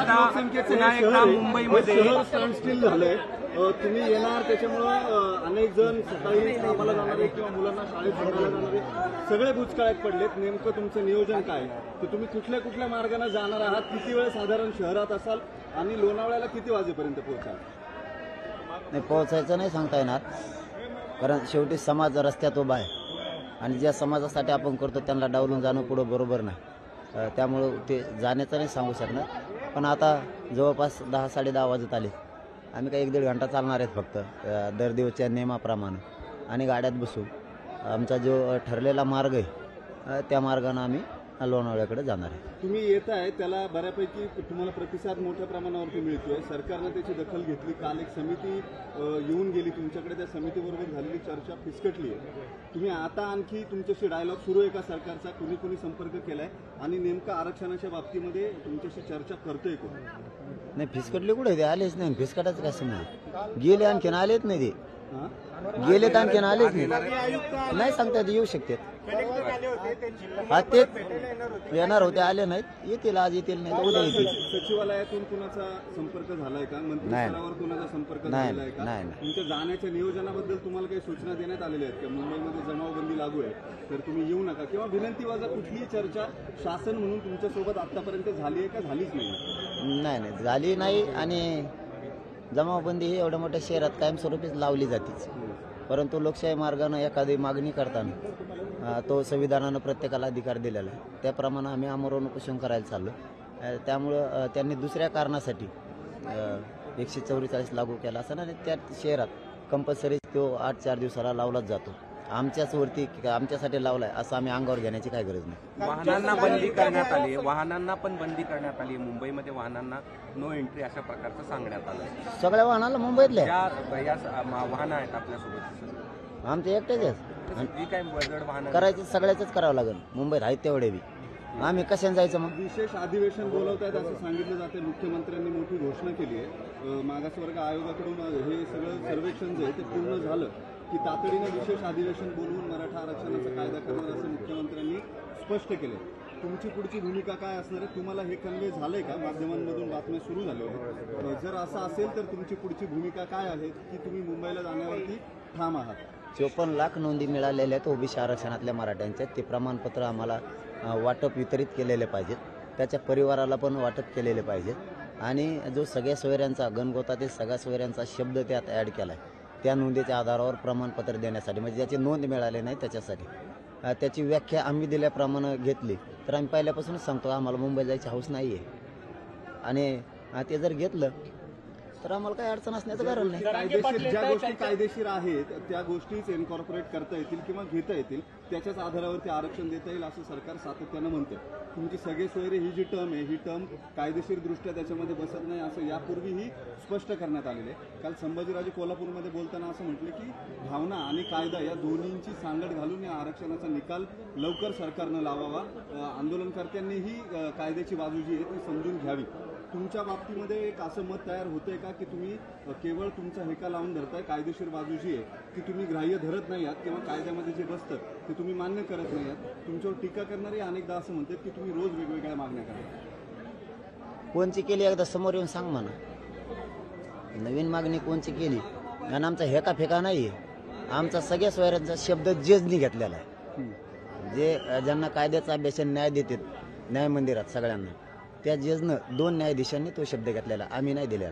एकदा. मुंबईमध्ये स्टँडस्टिल झालंय. तुम्ही येणार त्याच्यामुळं अनेक जण सकाळी कामाला जाणारे किंवा मुलांना शाळेत सोडायला जाणारे सगळे बुचकाळ्यात पडलेत. नेमकं तुमचं नियोजन काय? तर तुम्ही कुठल्या कुठल्या मार्गाने जाणार आहात? किती वेळ साधारण शहरात असाल? आणि लोणावळ्याला किती वाजेपर्यंत पोहोचाल? नाही पोहोचायचं नाही सांगता येणार. कारण शेवटी समाज रस्त्यात उभा आहे. आणि ज्या समाजासाठी आपण करतो त्यांना डावलून जाणं पुढं बरोबर नाही. त्यामुळं ते जाण्याचं नाही सांगू शकणार. पण आता जवळपास दहा साडे दहा वाजत आले. आम्ही काही एक दीड घंटा चालणार आहेत फक्त दर दिवसच्या नियमाप्रमाणे. आणि गाड्यात बसू. आमचा जो ठरलेला मार्ग आहे त्या मार्गानं आम्ही लोणावळ्याकडे जाणार आहे. तुम्ही येत आहे त्याला बऱ्यापैकी तुम्हाला प्रतिसाद मोठ्या प्रमाणावरती मिळतोय. सरकारनं त्याची दखल घेतली. काल एक समिती येऊन गेली. तुमच्याकडे त्या समितीबरोबर झालेली चर्चा फिसकटली आहे. तुम्ही आता आणखी तुमच्याशी डायलॉग सुरू आहे का सरकारचा? कुणी कुणी संपर्क केलाय? आणि नेमका आरक्षणाच्या बाबतीमध्ये तुमच्याशी चर्चा करतोय कोण? नाही फिसकटले कुठे? ते आलेच नाही. फिसकटाच काय समज गेले आणखीन आलेच नाही ते? गेलेत आणखीन आलेच नाही. नाही सांगता येत येऊ शकते. हा ते येणार होते आले नाहीत. येतील आज येतील नाही तर उद्या येतील. सचि- सचिवालयातून कुणाचा संपर्क झालाय का? मंत्री नाही. स्तरावर कुणाचा संपर्क नाही, आहे का? नाही, नाही. तुमच्या जाण्याच्या नियोजनाबद्दल तुम्हाला काही सूचना देण्यात आलेल्या आहेत का? मुंबईमध्ये जमावबंदी लागू आहे. तर तुम्ही येऊ नका. किंवा विनंती वाजा कुठलीही चर्चा शासन म्हणून तुमच्यासोबत आतापर्यंत झाली आहे का? झालीच नाही. नाही नाही. झाली नाही आणि जमावबंदी ही एवढ्या मोठ्या शहरात कायमस्वरूपीच लावली जातेच. परंतु लोकशाही मार्गानं एखादी मागणी करताना तो संविधानानं प्रत्येकाला अधिकार दिलेला आहे. त्याप्रमाणे आम्ही आमरण उपोषण करायला चाललो. त्यामुळं त्यांनी दुसऱ्या कारणासाठी एकशे चौवेचाळीस लागू केला असताना आणि त्या शहरात कंपल्सरी तो आठ चार दिवसाला लावलाच जातो. आमच्याच वरती आमच्यासाठी लावलाय असं आम्ही अंगावर घेण्याची काय गरज नाही. वाहनांना बंदी करण्यात आली आहे. वाहनांना पण बंदी करण्यात आली आहे. मुंबईमध्ये वाहनांना नो एंट्री अशा प्रकारचं सांगण्यात आलं आहे. सगळ्या वाहनाला मुंबईतल्या? या मा- वाहनं आहेत आपल्यासोबत. आमचे एकटेच आहेत. वाहनं करायचं सगळ्याच करावं लागेल. मुंबईत आहेत तेवढे बी. आम्ही कशाने जायचं मग? विशेष अधिवेशन बोलवतायत असं सांगितलं जाते. मुख्यमंत्र्यांनी मोठी घोषणा केली आहे. मागासवर्ग आयोगाकडून हे सगळं सर्वेक्षण जे आहे ते पूर्ण झालं. की तातडीनं विशेष अधिवेशन बोलवून मराठा आरक्षणाचा कायदा करणार असं मुख्यमंत्र्यांनी स्पष्ट केलं. तुमची पुढची भूमिका काय असणार आहे तुम्हाला हे कन्वे झालंय का? माध्यमांमधून बातम्या सुरू झाल्या जर असं असेल तर तुमची पुढची भूमिका काय आहे की तुम्ही मुंबईला जाण्यावरती ठाम आहात? चोपन्न लाख नोंदी मिळालेल्या आहेत ओबीसी आरक्षणातल्या मराठ्यांच्या ते प्रमाणपत्र आम्हाला वाटप वितरित केलेले पाहिजेत. त्याच्या परिवाराला पण वाटप केलेले पाहिजेत. आणि जो सगळ्या सोयऱ्यांचा गणगोतातील सगळ्या सोयऱ्यांचा शब्द त्यात ॲड केला आहे त्या नोंदीच्या आधारावर प्रमाणपत्र देण्यासाठी म्हणजे ज्याची नोंद मिळाली नाही त्याच्यासाठी. त्याची व्याख्या आम्ही दिल्याप्रमाणे घेतली. तर आम्ही पहिल्यापासूनच सांगतो आम्हाला मुंबई जायची हौस नाही आहे आणि ते जर घेतलं तर आम्हाला काही अडचण असण्याचं कारण नाही. कायदेशीर ज्या गोष्टी कायदेशीर आहेत त्या गोष्टीच इन्कॉर्पोरेट करता येतील किंवा घेता येतील त्याच्याच आधारावरती आरक्षण देता येईल असं सरकार सातत्यानं म्हणतं तुमची सगळे सोयरे ही जी टर्म आहे ही टर्म कायदेशीर दृष्ट्या त्याच्यामध्ये बसत नाही असं यापूर्वीही स्पष्ट करण्यात आलेलं आहे. काल संभाजीराजे कोल्हापूरमध्ये बोलताना असं म्हटलं की भावना आणि कायदा या दोन्हींची सांगड घालून या आरक्षणाचा निकाल लवकर सरकारनं लावावा. आंदोलनकर्त्यांनीही कायद्याची बाजू जी आहे ती समजून घ्यावी. तुमच्या बाबतीमध्ये एक असं मत तयार होतंय का की तुम्ही केवळ तुमचा हेका लावून धरताय कायदेशीर बाजू जी आहे ती तुम्ही ग्राह्य धरत नाही आहात किंवा कायद्यामध्ये जे बसतं ते तुम्ही मान्य करत नाही आहात? तुमच्यावर टीका करणारे अनेकदा असं म्हणतात की तुम्ही रोज वेगवेगळ्या मागण्या करा. कोणची केली एकदा समोर येऊन सांग म्हणा नवीन मागणी कोणची केली? आणि आमचा हेका फेका नाही आमचा सगळ्या सोयऱ्यांचा शब्द जेजनी घेतलेला आहे. जे ज्यांना कायद्याचा अभ्यास न्याय देतात न्याय मंदिरात सगळ्यांना. त्या जेजनं दोन न्यायाधीशांनी तो शब्द घेतलेला आम्ही नाही दिलेला.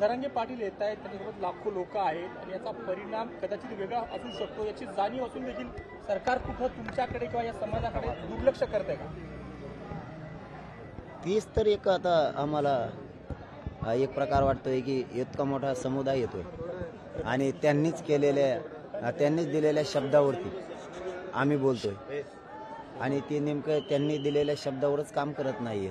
जरांगे पाटील येत आहेत त्यांच्यासोबत लाखो लोक आहेत आणि याचा परिणाम कदाचित वेगळा असू शकतो याची जाणीव असून देखील सरकार कुठं तुमच्याकडे किंवा या समाजाकडे दुर्लक्ष करत आहे का? तीच तर एक आता आम्हाला एक प्रकार वाटतोय की इतका मोठा समुदाय येतोय. आणि त्यांनीच केलेल्या त्यांनीच दिलेल्या शब्दावरती आम्ही बोलतोय. आणि ते नेमकं त्यांनी दिलेल्या शब्दावरच काम करत नाहीये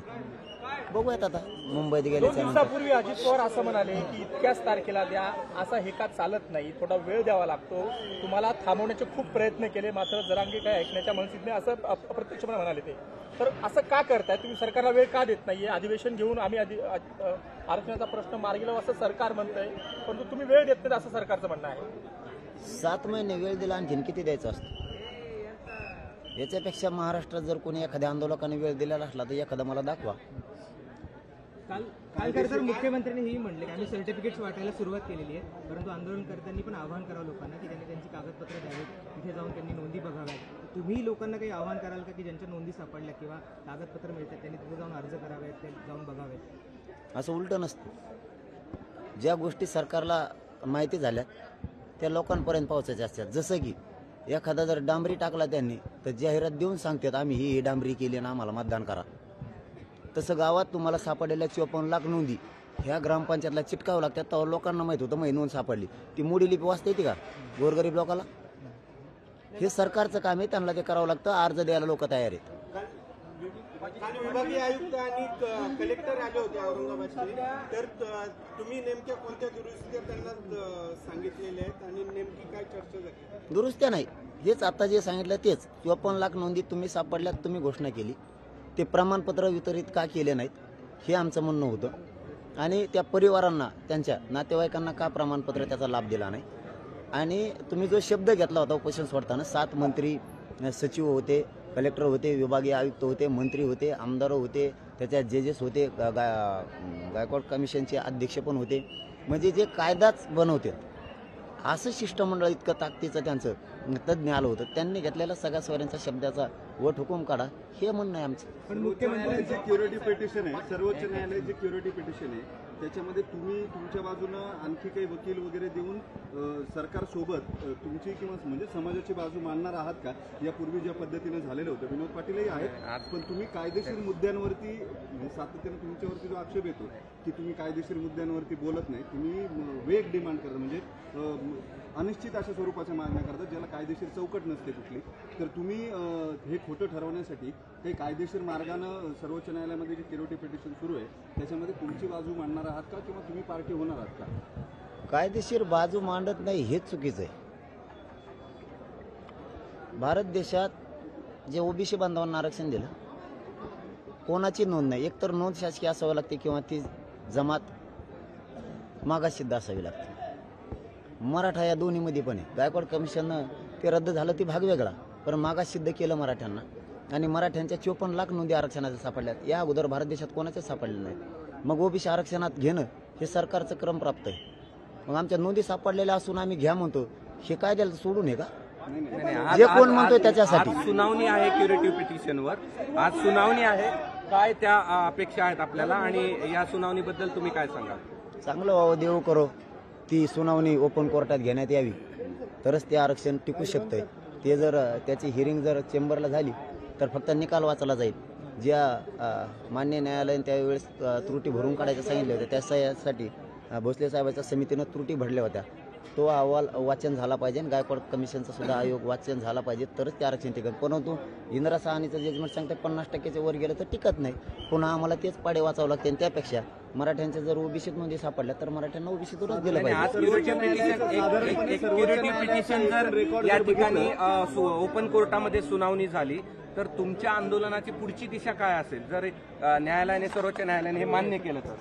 बघूयात आता. मुंबईत दोन गेल्याच्यानंतर. दिवसापूर्वी अजित पवार असं म्हणाले की इतक्याच तारखेला द्या असा हेका चालत नाही थोडा वेळ द्यावा लागतो. तुम्हाला थांबवण्याचे खूप प्रयत्न केले मात्र जरांगे काय ऐकण्याच्या मनस्थितीने असं अप- अप्रत्यक्षपणे म्हणाले ते. तर असं का करताय? तुम्ही सरकारला वेळ का देत नाहीये? अधिवेशन घेऊन आम्ही अधि- अ- अ- आरक्षणाचा प्रश्न मार्गी लावू असं सरकार म्हणतंय परंतु तुम्ही वेळ देत नाही असं सरकारचं म्हणणं आहे. सात महिने वेळ दिला आणखीन किती द्यायचा असतो. याच्यापेक्षा महाराष्ट्रात जर कोणी एखाद्या आंदोलकाने वेळ दिलेला असला तर एखादा मला दाखवा. काल काल खरं तर मुख्यमंत्र्यांनी हेही म्हणले की आम्ही सर्टिफिकेट्स वाटायला सुरुवात केलेली आहे परंतु आंदोलनकर्त्यांनी पण आवाहन करावं लोकांना की त्यांनी त्यांची कागदपत्र द्यावीत तिथे जाऊन त्यांनी नोंदी बघाव्यात. तुम्ही लोकांना काही आवाहन कराल का की ज्यांच्या नोंदी सापडल्या किंवा कागदपत्र मिळतात त्यांनी तिथे जाऊन अर्ज करावेत ते जाऊन बघावेत? असं उलटं नसतं. ज्या गोष्टी सरकारला माहिती झाल्या त्या लोकांपर्यंत पोहोचायच्या असतात. जसं की एखादा जर डांबरी टाकला त्यांनी तर जाहिरात देऊन सांगतात आम्ही ही ही डांबरी केली ना आम्हाला मतदान करा. तसं गावात तुम्हाला सापडलेल्या चोपन्न लाख नोंदी ह्या ग्रामपंचायतला चिटकावं लागतात तेव्हा लोकांना माहीत होतं मग नोंद सापडली. ती मोडी लिपी वाचता येते का? गोरगरीब लोकाला? हे सरकारचं काम आहे त्यांना ते करावं लागतं अर्ज द्यायला लोक तयार आहेत. काल विभागीय आयुक्त आणि कलेक्टर आले होते औरंगाबादचे. तर तुम्ही नेमक्या कोणत्या दुरुस्त्या त्यांना सांगितलेल्या आहेत आणि नेमकी काय चर्चा झाली? दुरुस्त्या नाही. हेच आता जे सांगितलं तेच. चोपन्न लाख नोंदी तुम्ही सापडल्यात तुम्ही घोषणा केली. ते प्रमाणपत्र वितरित का केले नाहीत हे आमचं म्हणणं होतं. आणि त्या परिवारांना त्यांच्या नातेवाईकांना का प्रमाणपत्र त्याचा लाभ दिला नाही? आणि तुम्ही जो शब्द घेतला होता उपोषण सोडताना सात मंत्री सचिव होते कलेक्टर होते विभागीय आयुक्त होते मंत्री होते आमदार होते त्याच्यात जजेस होते गा- गायकवाड कमिशनचे अध्यक्ष पण होते. म्हणजे जे कायदाच बनवते. असं शिष्टमंडळ इतकं ताकदीचं त्यांचं तज्ज्ञ आलं होतं. त्यांनी घेतलेला सगळ्या स्वाऱ्यांच्या शब्दाचा वट हुकूम काढा हे म्हणणं आहे आमचं. पण मुख्यमंत्री जे क्युरिटी पिटिशन आहे सर्वोच्च न्यायालय जे क्युरिटी पिटिशन आहे. त्याच्यामध्ये तुम्ही तुमच्या बाजूनं आणखी काही वकील वगैरे देऊन सरकारसोबत तुमची किंवा म्हणजे समाजाची बाजू मांडणार आहात का? यापूर्वी ज्या पद्धतीनं झालेलं होतं. विनोद पाटीलही आहेत पण तुम्ही कायदेशीर मुद्द्यांवरती म्हणजे सातत्यानं तुमच्यावरती जो आक्षेप येतो की तुम्ही कायदेशीर मुद्द्यांवरती बोलत नाही तुम्ही वेग डिमांड करता. म्हणजे अनिश्चित अशा स्वरूपाच्या मागण्या करतात ज्याला कायदेशीर चौकट नसते कुठली. तर तुम्ही हे खोटं ठरवण्यासाठी काही कायदेशीर मार्गानं सर्वोच्च न्यायालयामध्ये जे किरोटी पिटिशन सुरू आहे त्याच्यामध्ये तुमची बाजू मांडणार आहात का किंवा तुम्ही पार्टी होणार आहात का? कायदेशीर बाजू मांडत नाही हेच चुकीचं आहे. भारत देशात जे ओबीसी बांधवांना आरक्षण दिलं कोणाची नोंद नाही? एकतर नोंद शासकीय असावी लागते किंवा ती जमात मागासिद्ध असावी लागते. मराठा या दोन्हीमध्ये पण आहे. गायकवाड कमिशननं ते रद्द झालं ती भाग वेगळा. पण मागास सिद्ध केलं मराठ्यांना. आणि मराठ्यांच्या चोपन्न लाख नोंदी आरक्षणाच्या सापडल्यात. या अगोदर भारत देशात कोणाच्याच सापडल्या नाहीत? मग ओबीसी आरक्षणात घेणं हे सरकारचं क्रम प्राप्त आहे. मग आमच्या नोंदी सापडलेल्या असून आम्ही घ्या म्हणतो हे काय द्यायला सोडून आहे का? जे कोण म्हणतोय त्याच्यासाठी. सुनावणी आहे क्युरेटिव्ह पिटिशनवर आज सुनावणी आहे काय त्या अपेक्षा आहेत आपल्याला आणि या सुनावणीबद्दल तुम्ही काय सांगाल? चांगलं व्हावं देऊ करो. ती सुनावणी ओपन कोर्टात घेण्यात यावी. तरच ते आरक्षण टिकू शकतंय. ते जर त्याची हिअरिंग जर चेंबरला झाली तर फक्त निकाल वाचला जाईल. ज्या मान्य न्यायालयाने त्यावेळेस त्रुटी भरून काढायचं सांगितले होते त्यासाठी भोसले साहेबाच्या समितीनं त्रुटी भरल्या होत्या. तो अहवाल वाचन झाला पाहिजे आणि गायकवाड कमिशनचा सुद्धा आयोग वाचन झाला पाहिजे तरच ते आरक्षण टिकत परंतु इंदिरा साहानीचं जजमेंट सांगते पन्नास टक्क्याच्या वर गेलं तर टिकत नाही. पुन्हा आम्हाला तेच पाडे वाचावं लागते आणि त्यापेक्षा मराठ्यांच्या जर ओबीसीत नोंदी सापडल्या तर मराठ्यांना ओबीसीतूनच दिलं पाहिजे. या ठिकाणी ओपन कोर्टामध्ये सुनावणी झाली तर तुमच्या आंदोलनाची पुढची दिशा काय असेल? जर न्यायालयाने सर्वोच्च न्यायालयाने हे मान्य केलं तर.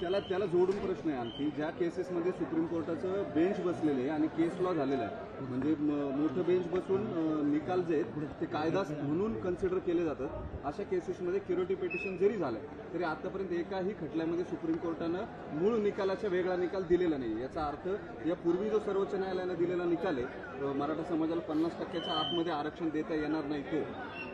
त्याला त्याला जोडून प्रश्न आहे आणखी. ज्या केसेसमध्ये सुप्रीम कोर्टाचं बेंच बसलेलं आहे आणि केस लॉ झालेला आहे म्हणजे म- मोठं बेंच बसून निकाल जे आहेत ते कायदा म्हणून कन्सिडर केले जातात. अशा केसेसमध्ये क्युरिटी पिटिशन जरी झालं तरी आतापर्यंत एकाही खटल्यामध्ये सुप्रीम कोर्टानं मूळ निकालाच्या वेगळा निकाल दिलेला नाही. याचा अर्थ यापूर्वी जो सर्वोच्च न्यायालयानं दिलेला निकाल आहे मराठा समाजाला पन्नास टक्क्याच्या आतमध्ये आरक्षण देता येणार नाही तो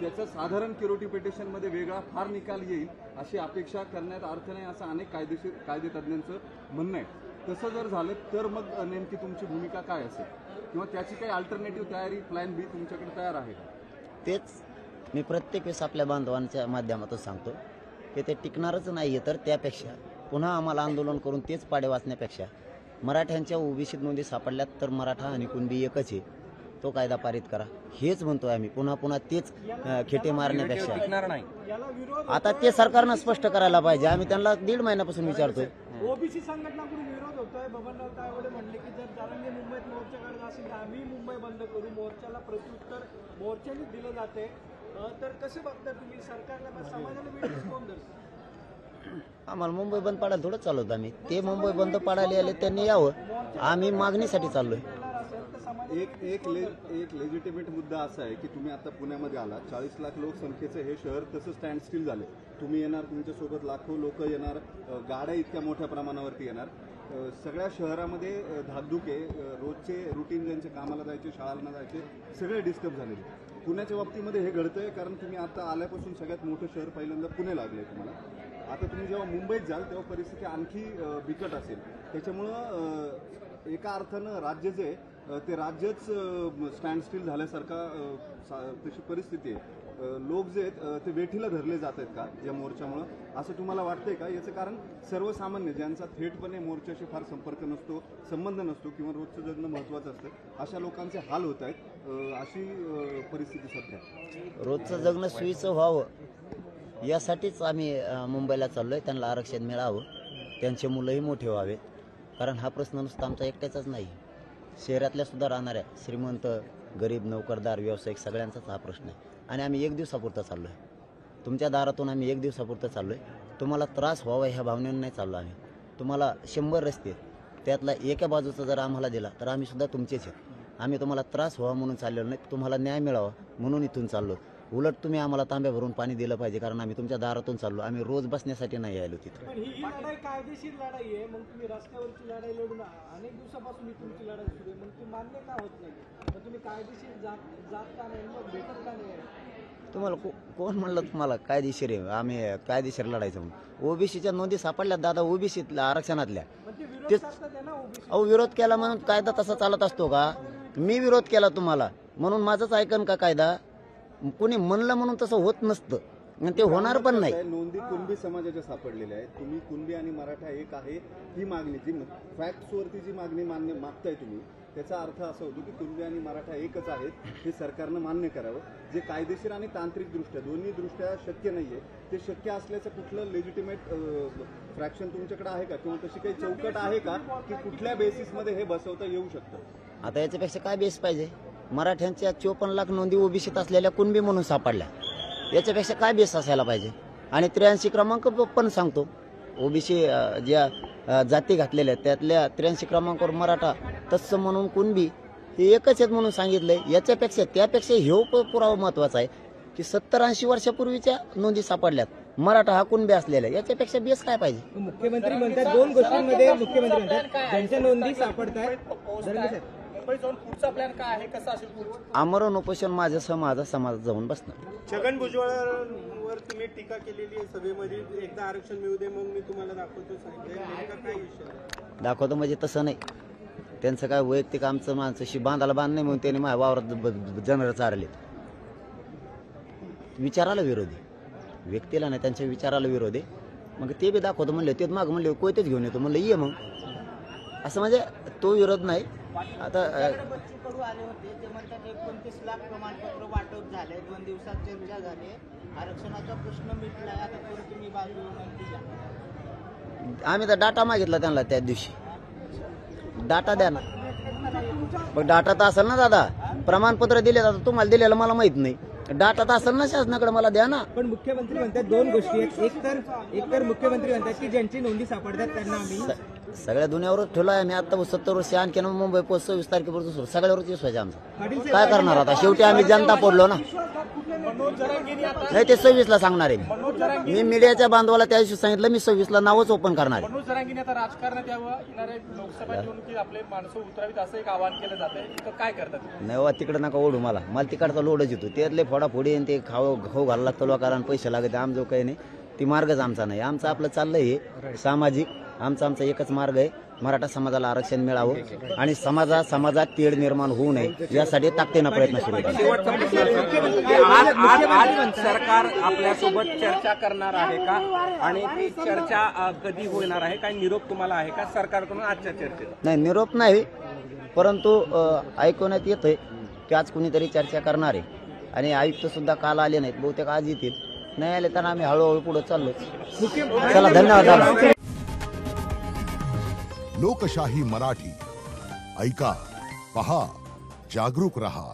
त्याचा साधारण क्युरिटी पिटिशनमध्ये वेगळा फार निकाल येईल अशी अपेक्षा करण्यात अर्थ नाही असं अनेक कायदेशीर कायदे तज्ज्ञांचं म्हणणं आहे. तसं जर झालं तर मग नेमकी तुमची भूमिका काय असेल? किंवा त्याची काही अल्टरनेटिव्ह तयारी प्लॅन बी तुमच्याकडे तयार आहे का? तेच मी प्रत्येक वेळेस आपल्या बांधवांच्या माध्यमातून सांगतो की ते टिकणारच नाही आहे तर त्यापेक्षा पुन्हा आम्हाला आंदोलन करून तेच पाडे वाचण्यापेक्षा मराठ्यांच्या ओबीसी नोंदी सापडल्यात तर मराठा आणि कुणबी एकच आहे. तो कायदा पारित करा. हेच म्हणतोय आम्ही. पुन्हा पुन्हा तेच खेटे मारण्यापेक्षा. आता ते सरकारनं स्पष्ट करायला पाहिजे. आम्ही त्यांना दीड महिन्यापासून विचारतोय. ओबीसी संघटनाकडून विरोध होतोय. बबनराव तायवाडे म्हणले की जर जरांगे मुंबईत मोर्चा असेल तर आम्ही मुंबई बंद करू. मोर्चाला प्रत्युत्तर मोर्चाने दिलं जाते. तर कसे बघता तुम्ही? सरकारला समाजाला कोण? आम्हाला मुंबई बंद पाडायला थोडं चालवतो आम्ही. ते मुंबई बंद पाडायला आले त्यांनी यावं. आम्ही मागणीसाठी चाललोय येणार असेल तर समाजाला एक एक ले एक लेजिटिमेट मुद्दा असा आहे की तुम्ही आता पुण्यामध्ये आला चाळीस लाख लोकसंख्येचं हे शहर तसं स्टँड स्टील झाले तुम्ही येणार तुमच्यासोबत लाखो लोक येणार गाड्या इतक्या मोठ्या प्रमाणावरती येणार. सगळ्या शहरामध्ये धाकधुके रोजचे रुटीन ज्यांचे कामाला जायचे शाळांना जायचे सगळे डिस्टर्ब झालेले पुण्याच्या बाबतीमध्ये हे घडतंय कारण तुम्ही आता आल्यापासून सगळ्यात मोठं शहर पहिल्यांदा पुणे लागलंय तुम्हाला. आता तुम्ही जेव्हा मुंबईत जाल तेव्हा परिस्थिती आणखी बिकट असेल. त्याच्यामुळं एका अर्थानं राज्य जे ते राज्यच स्टँड स्टील झाल्यासारखा सा- तशी परिस्थिती आहे. लोक जे आहेत ते वेठीला धरले जात आहेत का या मोर्चामुळं? असं तुम्हाला वाटतंय का? याचं कारण सर्वसामान्य ज्यांचा थेटपणे मोर्चाशी फार संपर्क नसतो संबंध नसतो किंवा रोजचं जगणं महत्त्वाचं असतं अशा लोकांचे हाल होत आहेत अशी परिस्थिती सध्या रोजचं जगणं सुईचं व्हावं यासाठीच आम्ही मुंबईला चाललो आहे त्यांना आरक्षण मिळावं. त्यांचे मुलंही मोठे व्हावेत कारण हा प्रश्न नुसता आमचा एकट्याचाच नाही. शहरातल्या सुद्धा राहणाऱ्या श्रीमंत गरीब नोकरदार व्यावसायिक सगळ्यांचाच हा प्रश्न आहे. आणि आम्ही एक दिवसापुरतं चाललो आहे तुमच्या दारातून आम्ही एक दिवसापुरतं चाललो आहे तुम्हाला त्रास व्हावा ह्या भावनेनं नाही चाललो आम्ही. तुम्हाला शंभर रस्ते त्यातला एका बाजूचा जर आम्हाला दिला तर आम्हीसुद्धा तुमचेच आहेत. आम्ही तुम्हाला त्रास व्हावा म्हणून चाललेलो नाही. तुम्हाला न्याय मिळावा म्हणून इथून चाललो उलट तुम्ही आम्हाला तांब्या भरून पाणी दिलं पाहिजे कारण आम्ही तुमच्या दारातून चाललो. आम्ही रोज बसण्यासाठी नाही यायलो तिथं. पण ही लढाई कायदेशीर लढाई आहे. मग तुम्ही रस्त्यावरची लढाई लढून अनेक दिवसापासून ही तुमची लढाई सुरू आहे. मग ती मान्य का होत नाही? मग तुम्ही कायदेशीर जात जात का नाही? मग भेटत का नाही? तुम्हाला को कोण म्हणलं तुम्हाला कायदेशीर आहे? आम्ही कायदेशीर लढायचं म्हणून. ओबीसीच्या नोंदी सापडल्या दादा ओबीसीतल्या आरक्षणातल्या. मग ते विरोध तेच- करतात आहे ना ओबीसी. अहो विरोध केला म्हणून कायदा तसा चालत असतो का? मी विरोध केला तुम्हाला. म्हणून माझंच ऐकन का कायदा? कुणी म्हणलं म्हणून तसं होत नसतं. आणि ते होणार पण नाही. नोंदी कुणबी समाजाच्या सापडलेल्या आहेत? तुम्ही कुणबी आणि मराठा एक आहे ही मागणी जी फॅक्ट्स वरती जी मागणी मान्य मागताय तुम्ही त्याचा अर्थ असा होतो की कुणबी आणि मराठा एकच आहेत हे सरकारनं मान्य करावं. जे कायदेशीर आणि तांत्रिक दृष्ट्या दोन्ही दृष्ट्या शक्य नाहीये. ते शक्य असल्याचं कुठलं लेजिटिमेट फ्रॅक्शन तुमच्याकडे आहे का? किंवा तशी काही चौकट आहे का की कुठल्या बेसिसमध्ये हे बसवता येऊ शकतं? आता याच्यापेक्षा काय बेस पाहिजे? मराठ्यांच्या चोपन्न लाख नोंदी ओबीसीत असलेल्या कुणबी म्हणून सापडल्या. याच्यापेक्षा काय बेस असायला पाहिजे? आणि त्र्याऐंशी क्रमांक पण सांगतो. ओबीसी ज्या जाती घातलेल्या त्यातल्या त्र्याऐंशी क्रमांकावर मराठा तत्सम म्हणून कुणबी हे एकच आहेत म्हणून सांगितलंय. याच्यापेक्षा त्यापेक्षा ह्यो प- पुरावा महत्त्वाचा आहे की सत्तर ऐंशी वर्षापूर्वीच्या नोंदी सापडल्यात. मराठा हा कुणबी असलेला याच्यापेक्षा बेस काय पाहिजे? मुख्यमंत्री म्हणतात दोन गोष्टींमध्ये मुख्यमंत्री म्हणतात ज्यांच्या नोंदी सापडतात मुंबई जाऊन पुढचा प्लॅन काय आहे? कसा असेल पुढचं? आमरण उपोषण माझं सह माझा समाज जाऊन बसणार. छगन भुजबळांवर तुम्ही टीका केलेली आहे सभेमध्ये. एकदा आरक्षण मिळू दे मग मी तुम्हाला दाखवतो सांगितलं नेमका काय विषय आहे? दाखवतो म्हणजे तसं नाही. त्यांचं काय वैयक्तिक आमचं माणसाशी बांधाला बांध नाही म्हणून त्यांनी माझ्या वावरात जनर चारले विचाराला विरोधी. व्यक्तीला नाही त्यांच्या विचाराला विरोधी. मग ते बी दाखवतो म्हणले ते माग म्हणले कोयतेच घेऊन येतो म्हणलं ये मग. असं म्हणजे तो विरोध नाही. आता बच्चू कडू आले होते ते म्हणतात एकोणतीस लाख प्रमाणपत्र वाटप झाले दोन दिवसात चर्चा झाली आरक्षणाचा प्रश्न मिटलाय आता कोण तुम्ही बाजू. आम्ही तर डाटा मागितला त्यांना त्या दिवशी. डाटा द्या ना. मग डाटा तर असेल ना दादा. प्रमाणपत्र दिले आता तुम्हाला दिलेलं मला माहीत नाही. डाटा तर असेल ना शासनाकडे मला द्या ना. पण मुख्यमंत्री म्हणतात दोन गोष्टी आहेत. एक तर एक तर मुख्यमंत्री म्हणतात की ज्यांची नोंदी सापडतात त्यांना आम्ही सगळ्या दुनियावरच ठेवलो आहे. मी आता सत्तर वर्ष आणखी मुंबई पोस्ट सव्वीस तारखेपर्यंत सुरू. सगळ्यावरच विश्वास आहे आमचा. काय करणार आता? शेवटी आम्ही जनता पडलो ना. मनोज जरांगेंनी आता नाही ते सव्वीस ला सांगणार आहे मी. मी मीडियाच्या बांधवाला त्या दिवशी सांगितलं मी सव्वीस ला नावच ओपन करणार आहे. मनोज जरांगेंनी आता राजकारणात यावं येणाऱ्या लोकसभा निवडणुकीत आपले माणसं उतरावीत असं एक आवाहन केलं जात आहे तर काय करतात? नाही बा तिकडे नका ओढू मला. मला तिकडचा लोडच येतो. त्यातले फोडाफोडी आणि ते खाऊ खाऊ घालायला लागतं लोकांना पैसे लागते आम जो काही नाही. ती मार्गच आमचा नाही. आमचं आपलं चाललंय हे. सामाजिक आमचा आमचा एकच मार्ग आहे. मराठा समाजाला आरक्षण मिळावं आणि समाजा समाजात तेढ निर्माण होऊ नये. यासाठी ताकदीनं प्रयत्न सुरू सरकार आपल्यासोबत चर्चा करणार आहे का? आणि ती चर्चा कधी होणार आहे? काही निरोप तुम्हाला आहे का सरकारकडून आजच्या चर्चेत? नाही निरोप नाही. परंतु ऐकवण्यात येतंय की आज कुणीतरी चर्चा करणार आहे. आणि आयुक्त सुद्धा काल आले नाहीत. बहुतेक आज येतील. नाही आले तर आम्ही हळूहळू पुढे चाललो चला धन्यवाद लोकशाही मराठी. ऐका पहा जागरूक रहा.